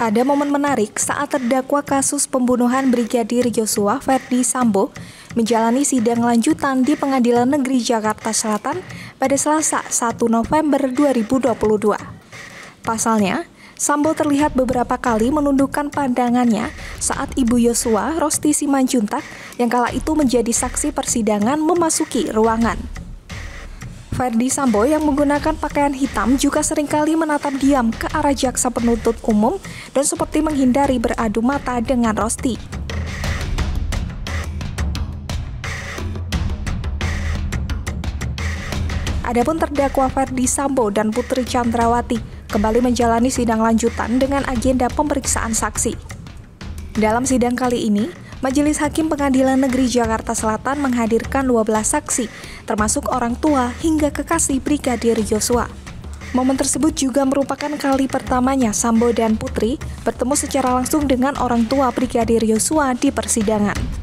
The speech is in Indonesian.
Ada momen menarik saat terdakwa kasus pembunuhan Brigadir Yosua Ferdi Sambo menjalani sidang lanjutan di Pengadilan Negeri Jakarta Selatan pada Selasa 1 November 2022. Pasalnya, Sambo terlihat beberapa kali menundukkan pandangannya saat Ibu Yosua, Rosti Simanjuntak, yang kala itu menjadi saksi persidangan memasuki ruangan. Ferdi Sambo yang menggunakan pakaian hitam juga sering kali menatap diam ke arah jaksa penuntut umum dan seperti menghindari beradu mata dengan Rosti. Adapun terdakwa Ferdi Sambo dan Putri Chandrawati kembali menjalani sidang lanjutan dengan agenda pemeriksaan saksi. Dalam sidang kali ini, Majelis Hakim Pengadilan Negeri Jakarta Selatan menghadirkan 12 saksi, termasuk orang tua hingga kekasih Brigadir Yosua. Momen tersebut juga merupakan kali pertamanya Sambo dan Putri bertemu secara langsung dengan orang tua Brigadir Yosua di persidangan.